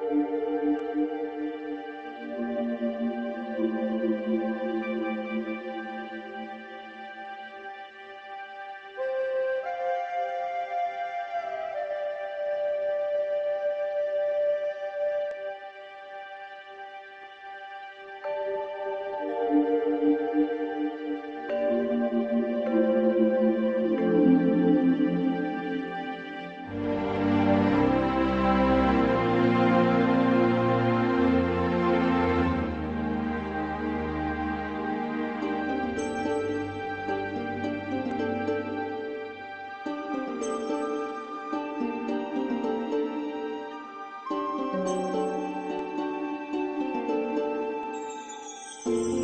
thank you you.